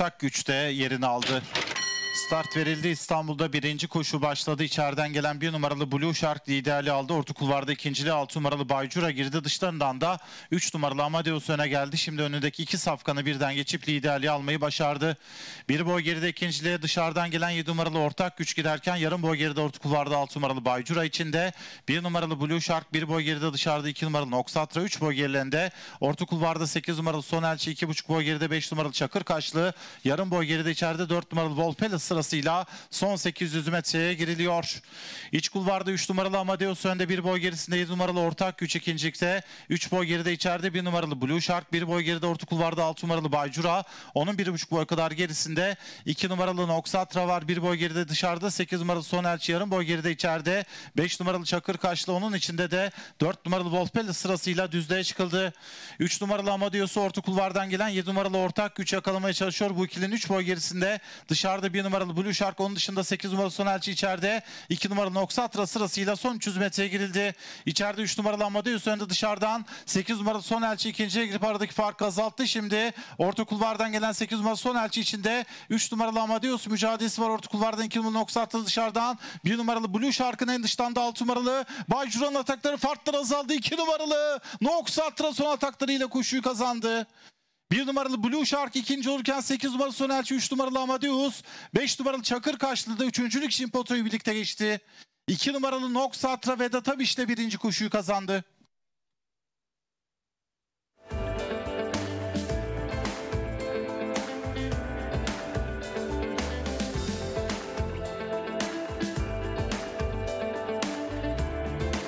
ortak güçte yerini aldı. Start verildi. İstanbul'da birinci koşu başladı. İçeriden gelen bir numaralı Blue Shark liderliği aldı. Orta kulvarda ikinciliği 6 numaralı Baycura girdi. Dışlarından da 3 numaralı Amadeus öne geldi. Şimdi önündeki iki safkanı birden geçip liderliği almayı başardı. Bir boy geride ikinciliğe dışarıdan gelen 7 numaralı ortak güç giderken yarım boy geride orta kulvarda 6 numaralı Baycura içinde. 1 numaralı Blue Shark bir boy geride dışarıda 2 numaralı Noxatra 3 boy gerilerinde. Orta kulvarda 8 numaralı Sonelçi 2,5 boy geride 5 numaralı Çakır Kaşlı. Yarım boy geride içeride 4 numaralı Volpelis sırasıyla son 800 metreye giriliyor. İç kulvarda 3 numaralı Amadeus önde 1 boy gerisinde 7 numaralı ortak güç ikincilikte. 3 boy geride içeride 1 numaralı Blue Shark 1 boy geride orta kulvarda 6 numaralı Baycura. Onun 1,5 boy kadar gerisinde 2 numaralı Noxatra var 1 boy geride dışarıda 8 numaralı Sonelçi yarım boy geride içeride 5 numaralı Çakır Kaşlı onun içinde de 4 numaralı Volpelis sırasıyla düzlüğe çıkıldı. 3 numaralı Amadeus'u orta kulvardan gelen 7 numaralı ortak güç yakalamaya çalışıyor. Bu ikilinin 3 boy gerisinde dışarıda 1 numaralı Blue Shark onun dışında 8 numaralı Sonelçi içeride 2 numaralı Noxatra sırasıyla son 300 metreye girildi. İçeride 3 numaralı Amadeus önde dışarıdan 8 numaralı Sonelçi ikinciye girip aradaki farkı azalttı. Şimdi orta kulvardan gelen 8 numaralı Sonelçi içinde 3 numaralı Amadeus mücadelesi var orta kulvardan 2 numaralı Noxatra dışarıdan 1 numaralı Blue Shark'ın en dıştan da 6 numaralı Baycura'nın atakları farkları azaldı. 2 numaralı Noxatra son ataklarıyla koşuyu kazandı. Bir numaralı Blue Shark ikinci olurken 8 numaralı Sonelçi, 3 numaralı Amadeus, 5 numaralı Çakır Kaşlı'da üçüncülük için potoyu birlikte geçti. 2 numaralı Nox Atra Vedat Abiş de birinci koşuyu kazandı.